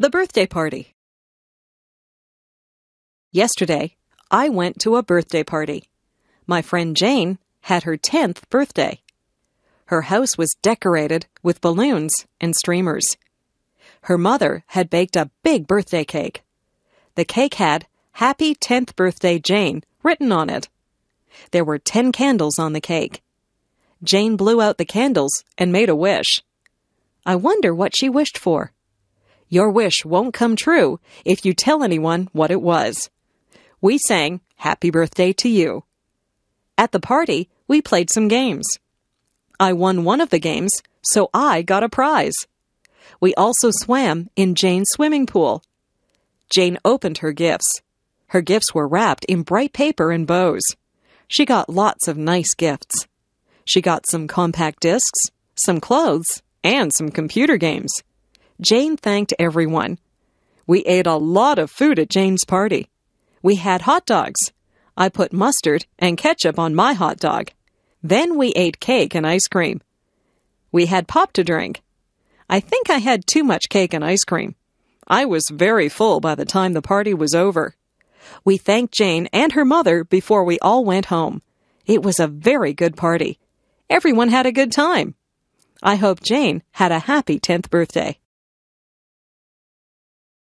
The birthday party. Yesterday, I went to a birthday party. My friend Jane had her 10th birthday. Her house was decorated with balloons and streamers. Her mother had baked a big birthday cake. The cake had Happy 10th Birthday Jane written on it. There were 10 candles on the cake. Jane blew out the candles and made a wish. I wonder what she wished for. Your wish won't come true if you tell anyone what it was. We sang Happy Birthday to You. At the party, we played some games. I won one of the games, so I got a prize. We also swam in Jane's swimming pool. Jane opened her gifts. Her gifts were wrapped in bright paper and bows. She got lots of nice gifts. She got some compact discs, some clothes, and some computer games. Jane thanked everyone. We ate a lot of food at Jane's party. We had hot dogs. I put mustard and ketchup on my hot dog. Then we ate cake and ice cream. We had pop to drink. I think I had too much cake and ice cream. I was very full by the time the party was over. We thanked Jane and her mother before we all went home. It was a very good party. Everyone had a good time. I hope Jane had a happy 10th birthday.